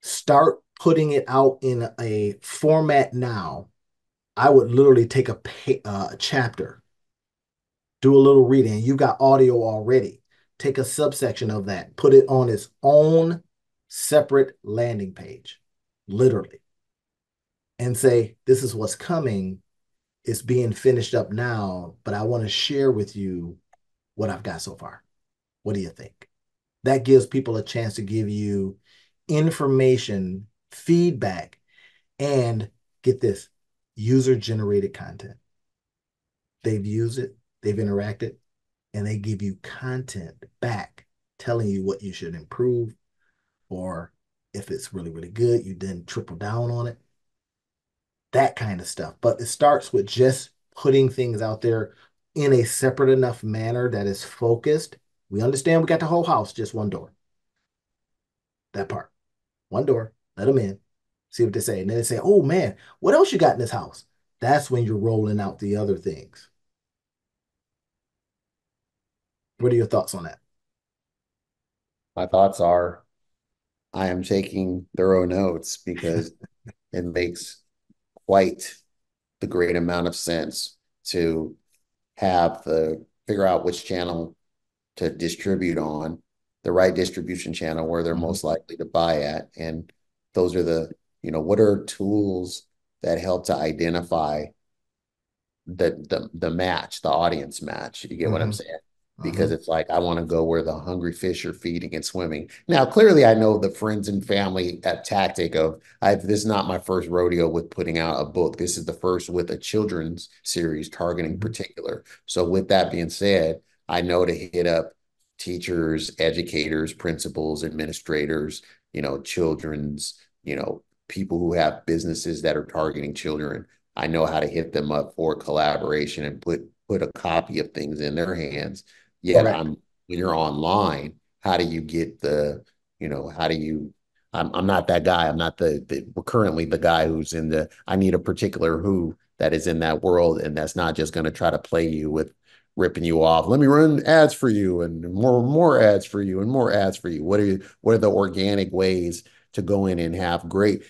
start putting it out in a format now. I would literally take a, uh, a chapter, do a little reading. You got audio already. Take a subsection of that, put it on its own separate landing page, literally and say, this is what's coming. It's being finished up now, but I want to share with you what I've got so far. What do you think? That gives people a chance to give you information, feedback, and get this user generated content. They've used it, they've interacted, and they give you content back telling you what you should improve, or if it's really, really good, you then triple down on it that kind of stuff. But it starts with just putting things out there in a separate enough manner that is focused. We understand we got the whole house, just one door. That part. One door, let them in, see what they say. And then they say, oh man, what else you got in this house? That's when you're rolling out the other things. What are your thoughts on that? My thoughts are I am taking thorough notes because (laughs) it makes quite the great amount of sense to have the figure out which channel to distribute on, the right distribution channel where they're mm-hmm. most likely to buy at. And those are the, you know, what are tools that help to identify the the the match, the audience match. You get mm-hmm. what I'm mm-hmm. saying? Because uh-huh. it's like I want to go where the hungry fish are feeding and swimming. Now, clearly, I know the friends and family at tactic of I this is not my first rodeo with putting out a book. This is the first with a children's series targeting mm-hmm. particular. So, with that being said, I know to hit up teachers, educators, principals, administrators, you know, children's, you know, people who have businesses that are targeting children. I know how to hit them up for collaboration and put put a copy of things in their hands yeah, I'm when you're online, how do you get the, you know, how do you I'm I'm not that guy. I'm not the, the we're currently the guy who's in the I need a particular who that is in that world and that's not just going to try to play you with ripping you off. Let me run ads for you and more more ads for you and more ads for you. What are you what are the organic ways to go in and have great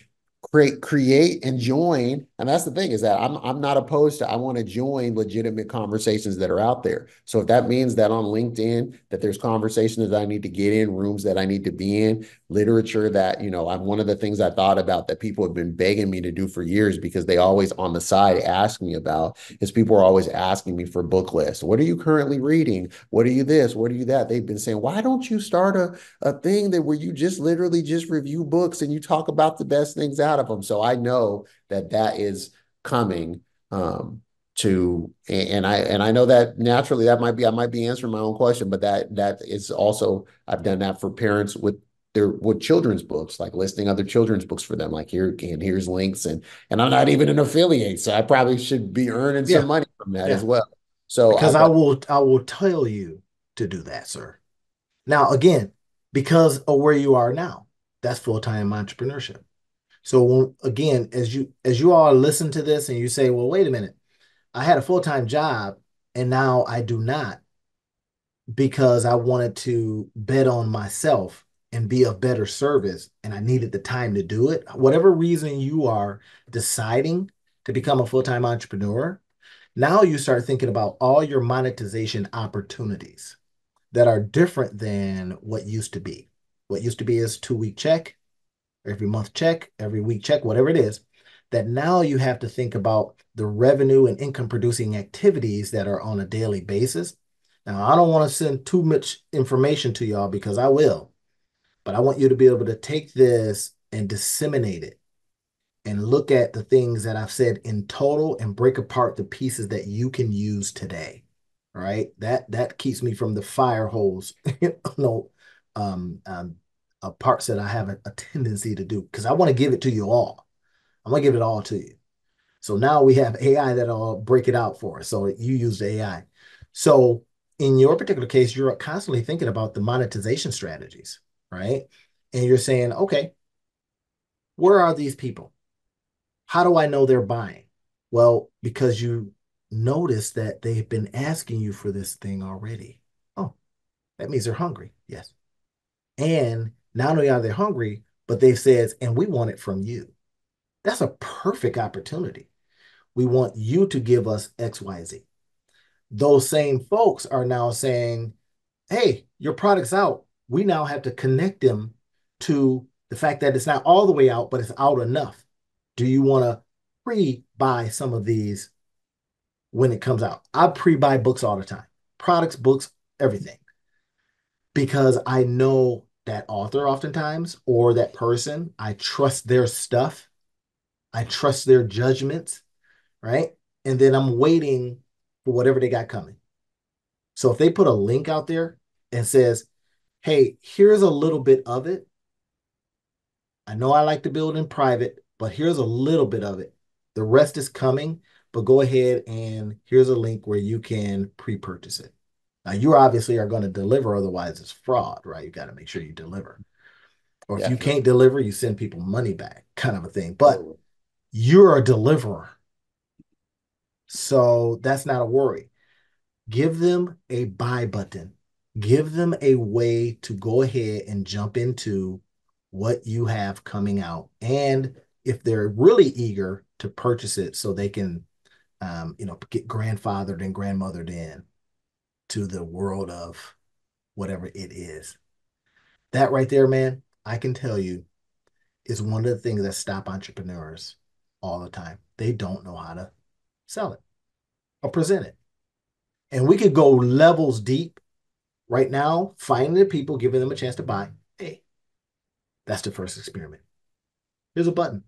create create and join and that's the thing is that i'm i'm not opposed to i want to join legitimate conversations that are out there. So if that means that on linkedin that there's conversations that i need to get in rooms that i need to be in literature that you know i'm one of the things i thought about that people have been begging me to do for years because they always on the side ask me about is people are always asking me for book lists. What are you currently reading? What are you this? What are you that? They've been saying why don't you start a, a thing that where you just literally just review books and you talk about the best things out of them so i know that that is coming Um, to and I and I know that naturally that might be I might be answering my own question, but that that is also I've done that for parents with their with children's books, like listing other children's books for them. Like here and here's links, and and I'm not even an affiliate, so I probably should be earning Yeah, some money from that yeah. as well. So Because I but will I will tell you to do that, sir. Now, again, because of where you are now, that's full-time entrepreneurship. So again, as you as you all listen to this and you say, well, wait a minute, I had a full-time job and now I do not because I wanted to bet on myself and be of better service and I needed the time to do it. Whatever reason you are deciding to become a full-time entrepreneur, now you start thinking about all your monetization opportunities that are different than what used to be. What used to be is two week check, every month check, every week check, whatever it is. That now you have to think about the revenue and income producing activities that are on a daily basis. Now, I don't want to send too much information to y'all because I will, but I want you to be able to take this and disseminate it and look at the things that I've said in total and break apart the pieces that you can use today. Right? That that keeps me from the fire holes, (laughs) you know, um, um, uh, parts that I have a, a tendency to do because I want to give it to you all. I'm gonna give it all to you. So now we have AI that'll break it out for us. So you use the AI. So in your particular case, you're constantly thinking about the monetization strategies, right? And you're saying, okay, where are these people? How do I know they're buying? Well, because you notice that they've been asking you for this thing already. Oh, that means they're hungry. Yes. And not only are they hungry, but they've said, and we want it from you. That's a perfect opportunity. We want you to give us XYZ. Those same folks are now saying, hey, your product's out. We now have to connect them to the fact that it's not all the way out, but it's out enough. Do you want to pre-buy some of these when it comes out? I pre-buy books all the time, products, books, everything, because I know that author oftentimes or that person. I trust their stuff. I trust their judgments, right? And then I'm waiting for whatever they got coming. So if they put a link out there and says, hey, here's a little bit of it. I know I like to build in private, but here's a little bit of it. The rest is coming, but go ahead and here's a link where you can pre-purchase it. Now you obviously are going to deliver, otherwise it's fraud, right? You got to make sure you deliver. Or if you can't deliver, you send people money back, kind of a thing. But you're a deliverer. So that's not a worry. Give them a buy button. Give them a way to go ahead and jump into what you have coming out. And if they're really eager to purchase it so they can, um, you know, get grandfathered and grandmothered in to the world of whatever it is. That right there, man, I can tell you is one of the things that stop entrepreneurs all the time. They don't know how to sell it or present it. And we could go levels deep right now, finding the people, giving them a chance to buy. Hey, that's the first experiment. Here's a button.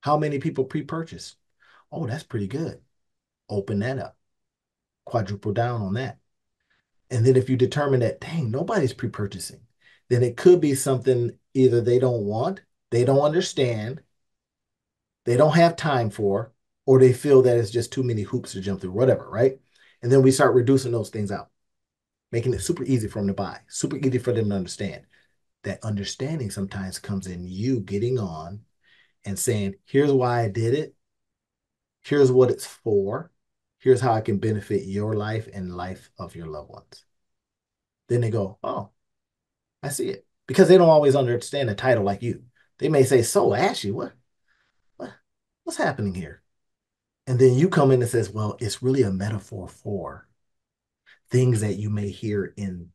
How many people pre-purchase? Oh, that's pretty good. Open that up. Quadruple down on that. And then if you determine that, dang, nobody's pre-purchasing, then it could be something either they don't want, they don't understand, they don't have time for, or they feel that it's just too many hoops to jump through, whatever, right? And then we start reducing those things out, making it super easy for them to buy, super easy for them to understand. That understanding sometimes comes in you getting on and saying, here's why I did it. Here's what it's for. Here's how I can benefit your life and life of your loved ones. Then they go, oh, I see it. Because they don't always understand a title like you. They may say, so Ashy, what, what what's happening here? And then you come in and says, well, it's really a metaphor for things that you may hear in,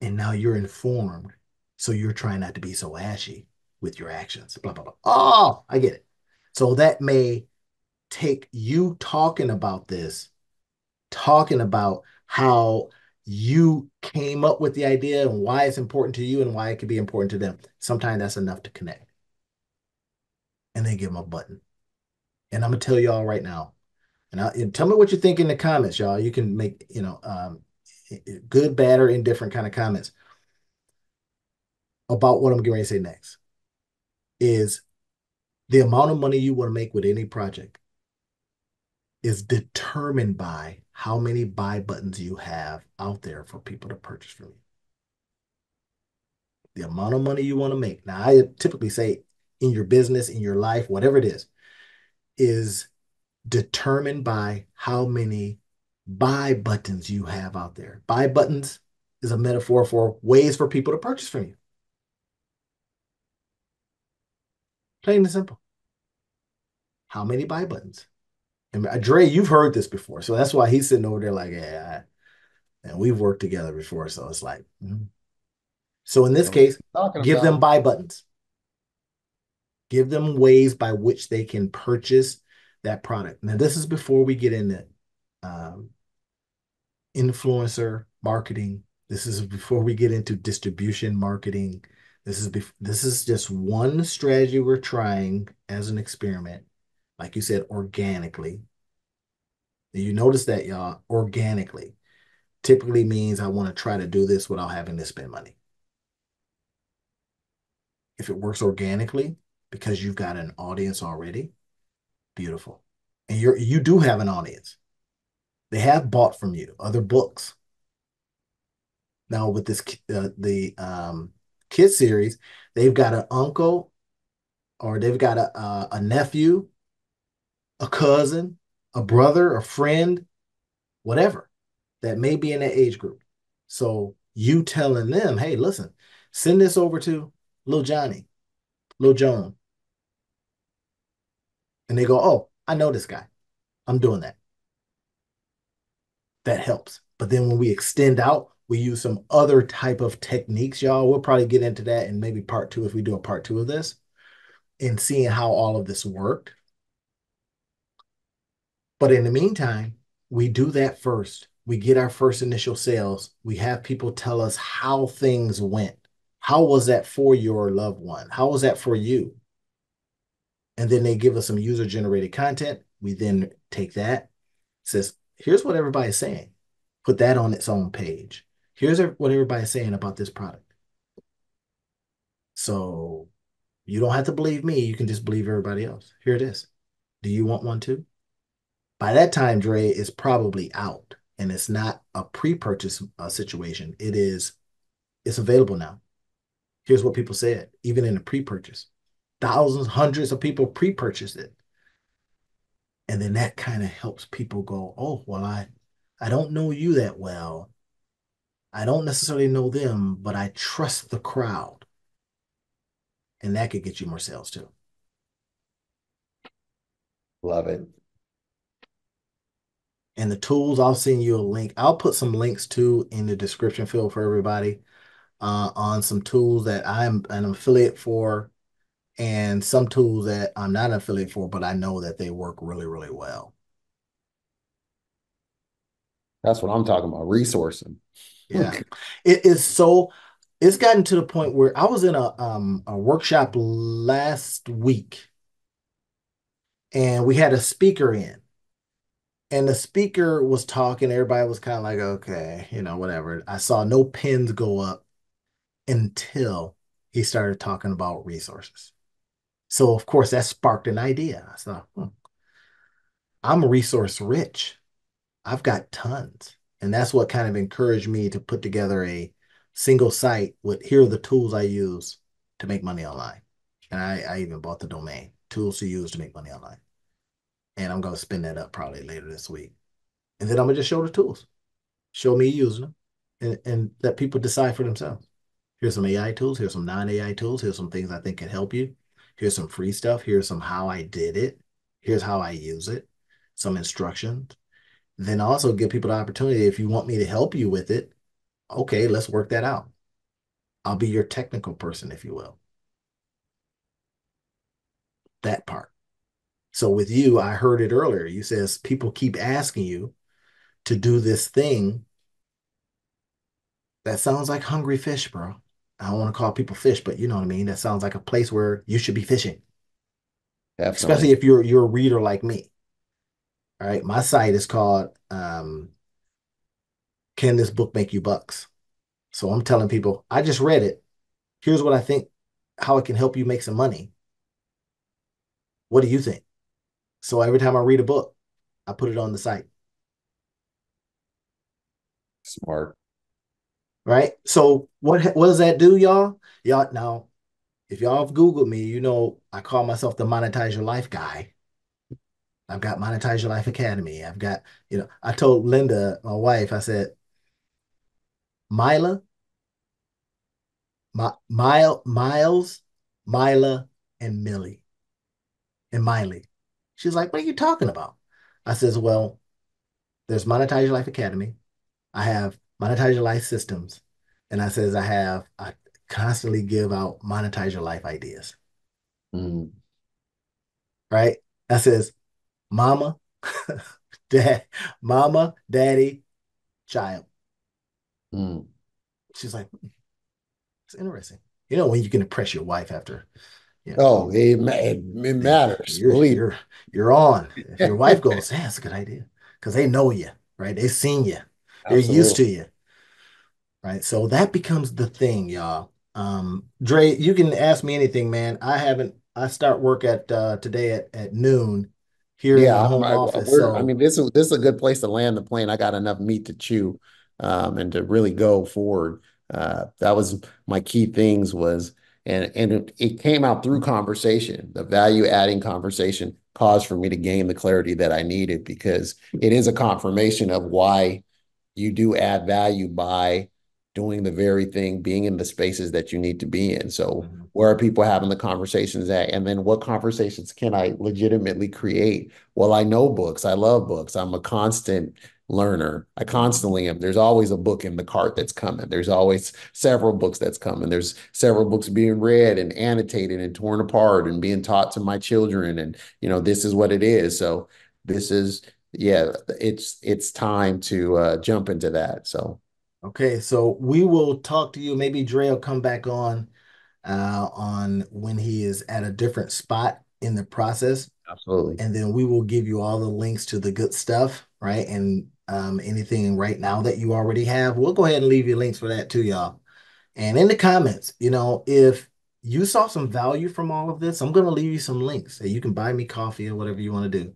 and now you're informed. So you're trying not to be so ashy with your actions, blah, blah, blah. Oh, I get it. So that may take you talking about this, talking about how you came up with the idea and why it's important to you and why it could be important to them. Sometimes that's enough to connect. And then give them a button. And I'm gonna tell y'all right now. And, I, and tell me what you think in the comments, y'all. You can make, you know, um, good, bad, or indifferent kind of comments about what I'm ready to say next. Is the amount of money you want to make with any project is determined by how many buy buttons you have out there for people to purchase from you. The amount of money you want to make. Now, I typically say in your business, in your life, whatever it is, is determined by how many buy buttons you have out there. Buy buttons is a metaphor for ways for people to purchase from you. Plain and simple. How many buy buttons? And uh, Dre, you've heard this before, so that's why he's sitting over there like, yeah, and we've worked together before, so it's like. Mm-hmm. So in this case, give about. them buy buttons. Give them ways by which they can purchase that product. Now, this is before we get into um, influencer marketing. This is before we get into distribution marketing. This is bef- this is just one strategy we're trying as an experiment, like you said, organically. You notice that, y'all, organically typically means I want to try to do this without having to spend money. If it works organically because you've got an audience already, beautiful. And you're you do have an audience. They have bought from you other books. Now with this uh, the um, kid series, they've got an uncle or they've got a, a, a nephew, a cousin, a brother, a friend, whatever that may be in that age group. So you telling them, hey, listen, send this over to Lil Johnny, Lil Joan. And they go, oh, I know this guy. I'm doing that. That helps. But then when we extend out, we use some other type of techniques, y'all. We'll probably get into that in maybe part two if we do a part two of this and seeing how all of this worked. But in the meantime, we do that first. We get our first initial sales. We have people tell us how things went. How was that for your loved one? How was that for you? And then they give us some user generated content. We then take that, says, here's what everybody's saying. Put that on its own page. Here's what everybody's saying about this product. So you don't have to believe me. You can just believe everybody else. Here it is. Do you want one too? By that time, Dre is probably out and it's not a pre-purchase uh, situation. It is, it's available now. Here's what people said, even in the pre-purchase. Thousands, hundreds of people pre-purchased it. And then that kind of helps people go, oh, well, I, I don't know you that well. I don't necessarily know them, but I trust the crowd. And that could get you more sales too. Love it and the tools. I'll send you a link. I'll put some links too in the description field for everybody uh, on some tools that I'm an affiliate for and some tools that I'm not an affiliate for, but I know that they work really, really well. That's what I'm talking about, resourcing. yeah. (laughs) it is so it's gotten to the point where I was in a um a workshop last week and we had a speaker in and the speaker was talking. Everybody was kind of like, okay, you know, whatever. I saw no pins go up until he started talking about resources. So, of course, that sparked an idea. I thought, hmm, I'm resource rich. I've got tons. And that's what kind of encouraged me to put together a single site with here are the tools I use to make money online. And I, I even bought the domain, tools to use to make money online and I'm gonna spin that up probably later this week. And then I'm gonna just show the tools, show me using them, and, and let people decide for themselves. Here's some AI tools. Here's some non-AI tools. Here's some things I think can help you. Here's some free stuff. Here's some how I did it. Here's how I use it. Some instructions. Then also give people the opportunity. If you want me to help you with it, okay, let's work that out. I'll be your technical person, if you will. That part. So with you, I heard it earlier. You says people keep asking you to do this thing. That sounds like hungry fish, bro. I don't want to call people fish, but you know what I mean. That sounds like a place where you should be fishing. Definitely. especially if you're you're a reader like me. All right, my site is called um, "Can This Book Make You Bucks?" So I'm telling people, I just read it. Here's what I think, how it can help you make some money. What do you think? So every time I read a book, I put it on the site. Smart. Right. So what what does that do, y'all? Y'all now, if y'all have Googled me, you know I call myself the monetize your life guy. I've got Monetize Your Life Academy. I've got, you know, I told Linda, my wife, I said, Mila, My, Mile, Miles, Mila, and Millie, and Miley. She's like, what are you talking about? I says, well, there's Monetize Your Life Academy. I have Monetize Your Life Systems. And I says, I have, I constantly give out Monetize Your Life ideas. Mm. Right? I says, mama, (laughs) dad, mama, daddy, child. Mm. She's like, hmm, it's interesting. You know, when you can impress your wife after, you know, Oh, it, it, it matters. you're Believe. you're you're on. (laughs) If your wife goes, yeah, that's a good idea. Because they know you, right? They've seen you, they're used to you, right? So that becomes the thing, y'all. Um, Dre, you can ask me anything, man. I haven't I start work at uh today at, at noon here in the home I, office. we're. I mean, this is this is a good place to land the plane. I got enough meat to chew, um, and to really go forward. Uh, that was my key things was, and and it, came out through conversation. The value adding conversation caused for me to gain the clarity that I needed because it is a confirmation of why you do add value by doing the very thing, being in the spaces that you need to be in. So, Mhm. where are people having the conversations at? And then what conversations can I legitimately create? Well, I know books. I love books. I'm a constant learner. I constantly am. There's always a book in the cart that's coming. There's always several books that's coming. There's several books being read and annotated and torn apart and being taught to my children. And, you know, this is what it is. So, this is yeah, it's it's time to uh, jump into that. So okay, so we will talk to you. Maybe Dre will come back on uh, on when he is at a different spot in the process. absolutely, And then we will give you all the links to the good stuff, right? And um, anything right now that you already have, we'll go ahead and leave you links for that too, y'all. And in the comments, you know, if you saw some value from all of this, I'm going to leave you some links that you can buy me coffee or whatever you want to do.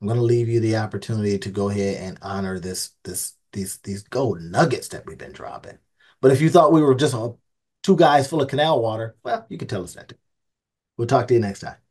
I'm going to leave you the opportunity to go ahead and honor this, this, these, these gold nuggets that we've been dropping. But if you thought we were just a, two guys full of canal water, well, you can tell us that too. We'll talk to you next time.